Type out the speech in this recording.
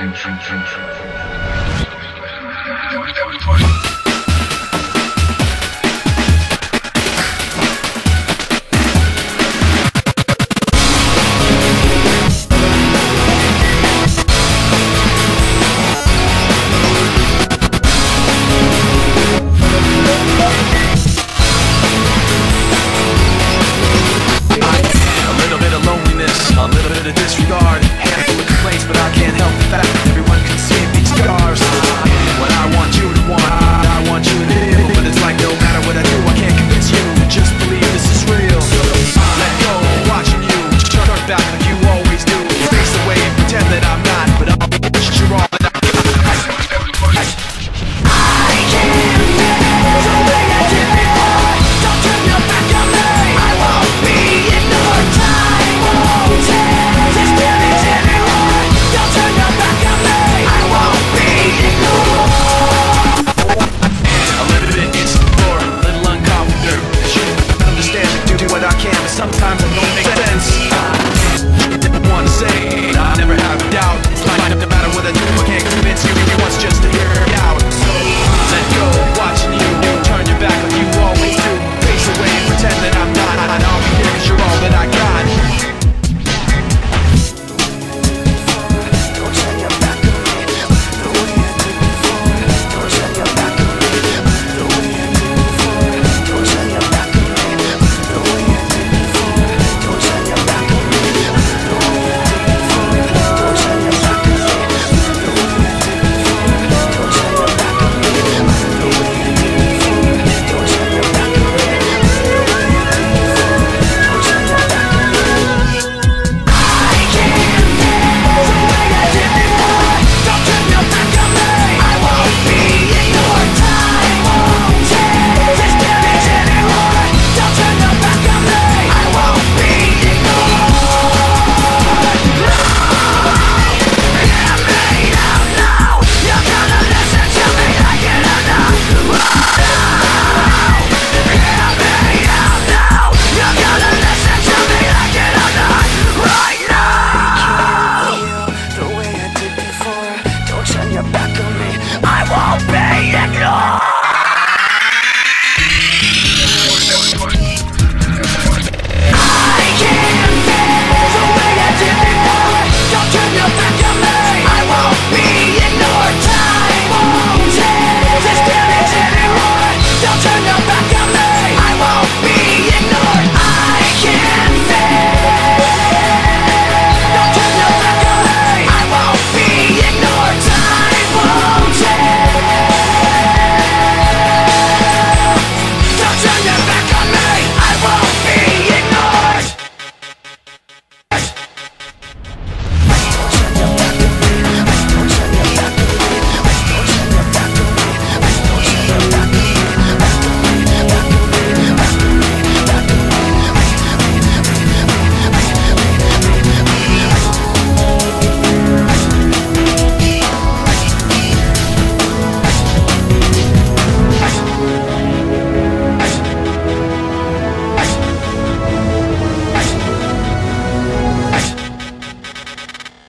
Tim, Tim, Tim, Tim, Tim.